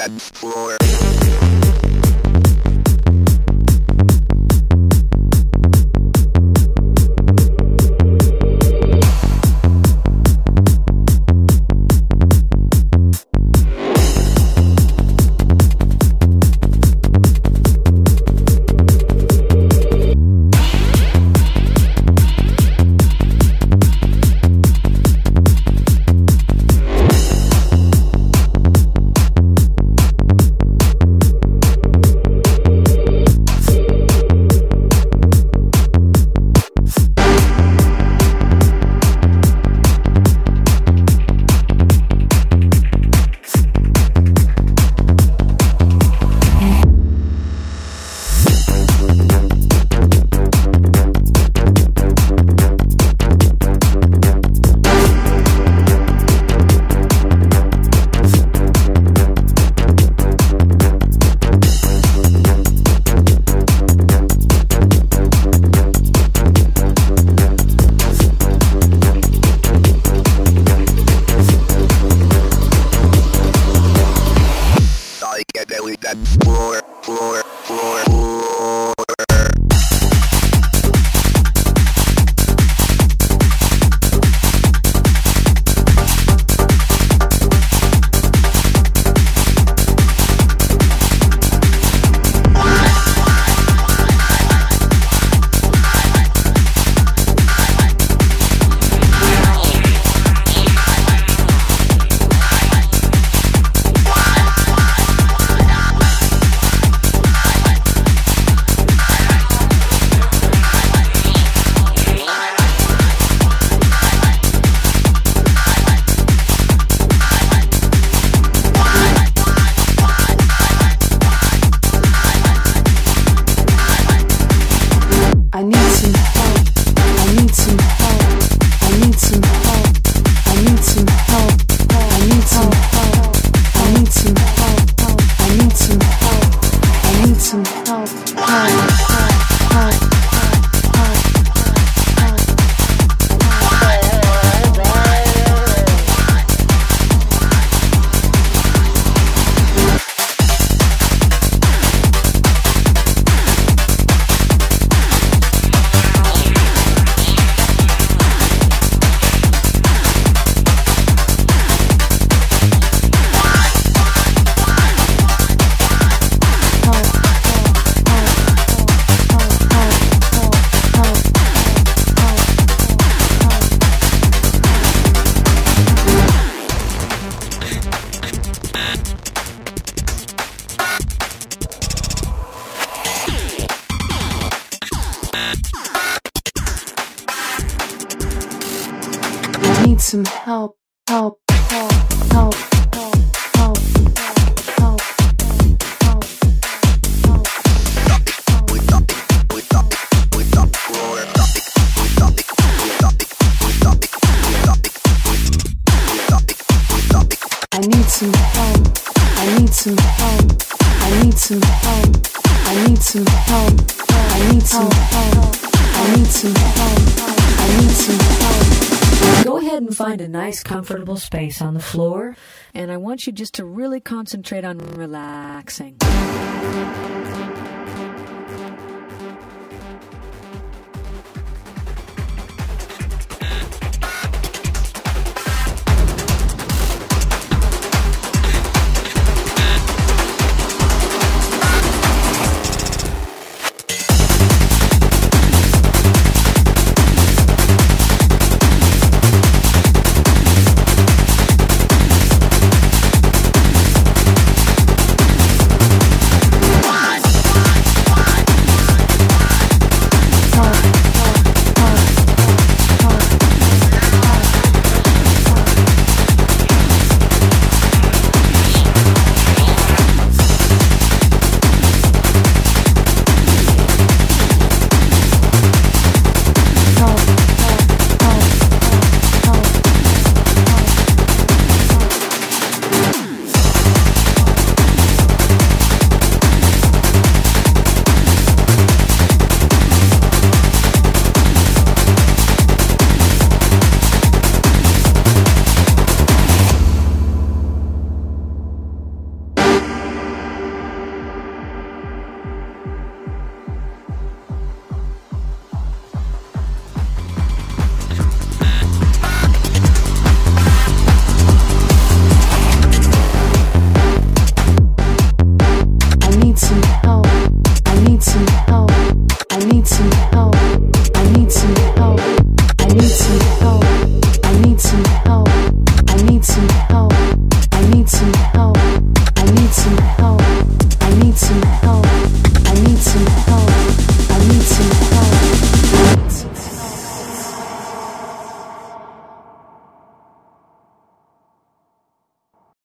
that's floor. that. heart, heart. some help, help, help, help, help, help. help, help, help help. Help. Some help. I need some help. I need some help. I need some help. Find a nice, comfortable space on the floor, and I want you just to really concentrate on relaxing.